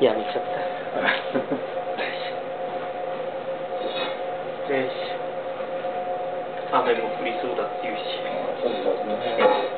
やめちゃった。よし。雨も降りそうだっていうし。そうですね。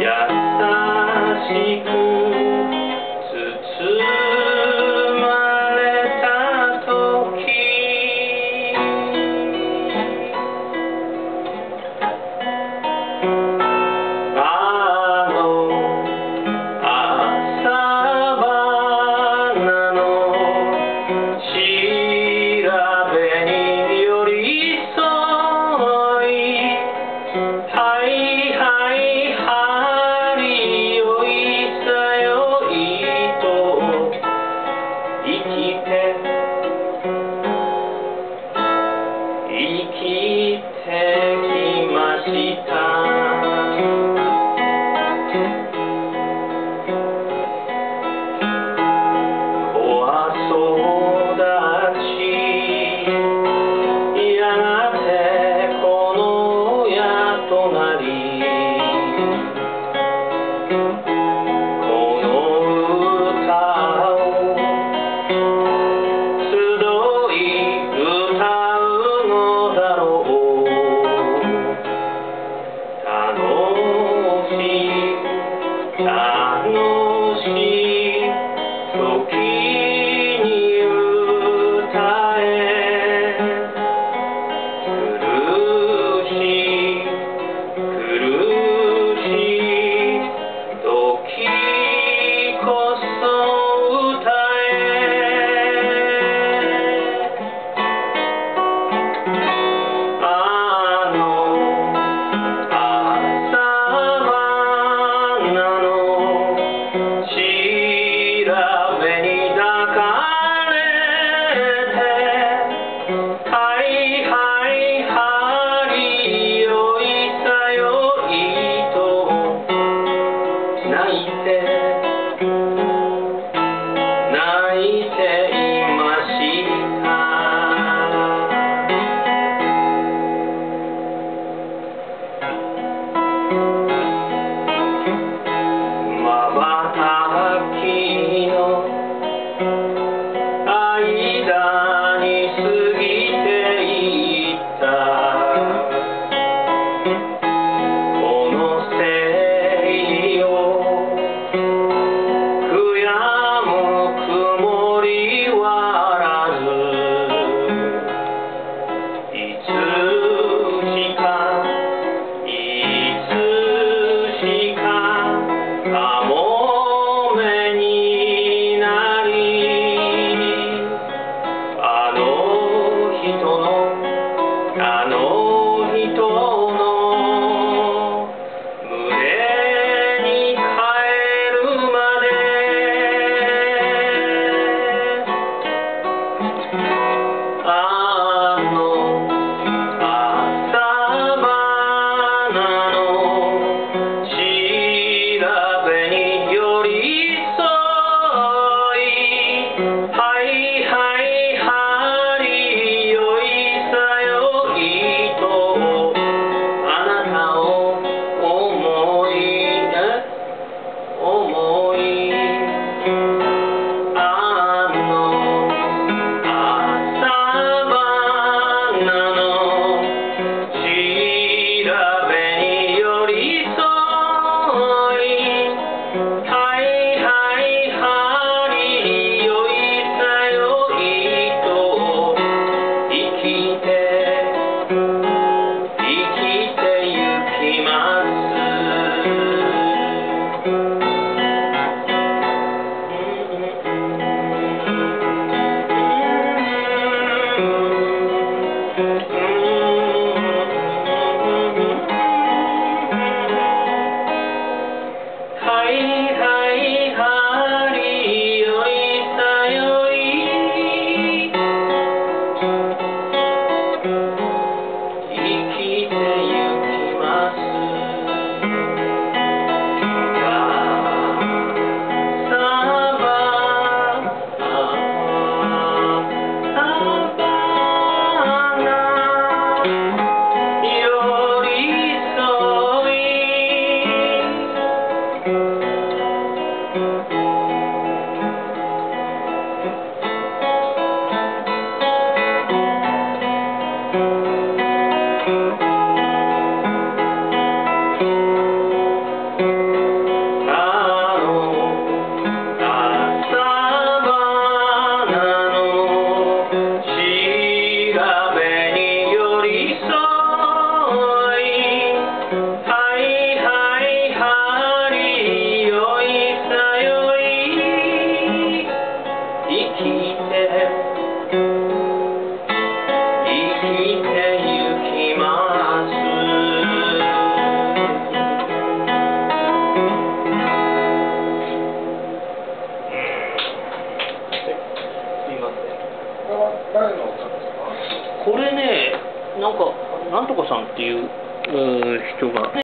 優しく っていううー人が。